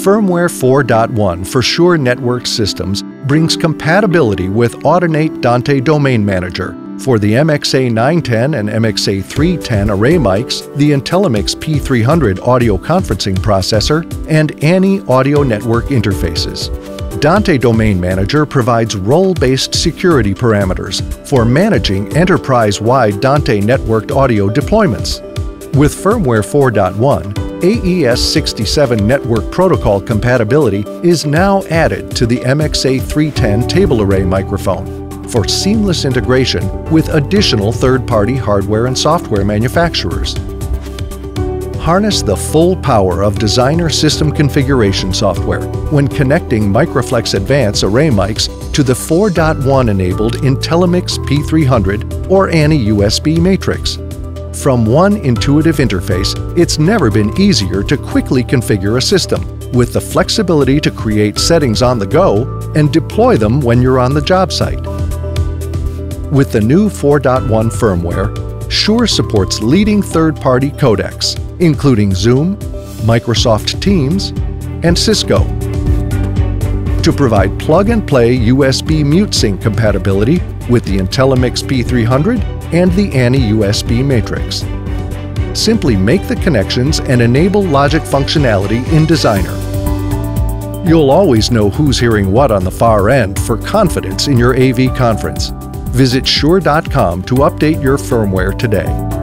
Firmware 4.1 for Shure Network Systems brings compatibility with Audinate Dante Domain Manager for the MXA 910 and MXA 310 array mics, the IntelliMix P300 audio conferencing processor, and ANI audio network interfaces. Dante Domain Manager provides role-based security parameters for managing enterprise-wide Dante networked audio deployments. With firmware 4.1, AES67 network protocol compatibility is now added to the MXA 310 table array microphone for seamless integration with additional third-party hardware and software manufacturers. Harness the full power of designer system configuration software when connecting Microflex Advance array mics to the 4.1 enabled IntelliMix P300 or ANI USB matrix. From one intuitive interface, it's never been easier to quickly configure a system, with the flexibility to create settings on the go and deploy them when you're on the job site. With the new 4.1 firmware, Shure supports leading third-party codecs, including Zoom, Microsoft Teams, and Cisco. To provide plug-and-play USB mute-sync compatibility with the IntelliMix P300 and the ANI USB matrix. Simply make the connections and enable logic functionality in Designer. You'll always know who's hearing what on the far end for confidence in your AV conference. Visit Shure.com to update your firmware today.